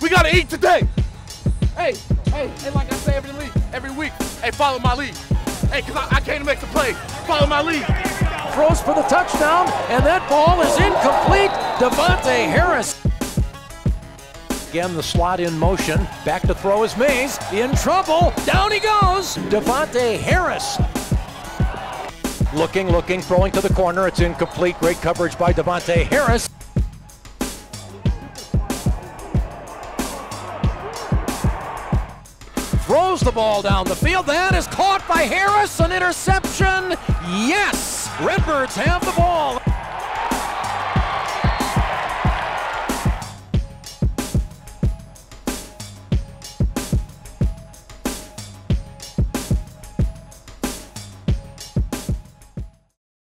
We gotta eat today. Hey, hey, hey, like I say every week, every week, hey, follow my lead. Hey, cause I, I came to make the play. Follow my lead. Throws for the touchdown, and that ball is incomplete. Davontae Harris. Again, the slot in motion. Back to throw is Mays. In trouble. Down he goes. Davontae Harris. Looking, looking, throwing to the corner. It's incomplete. Great coverage by Davontae Harris. Throws the ball down the field. That is caught by Harris. An interception. Yes. Redbirds have the ball.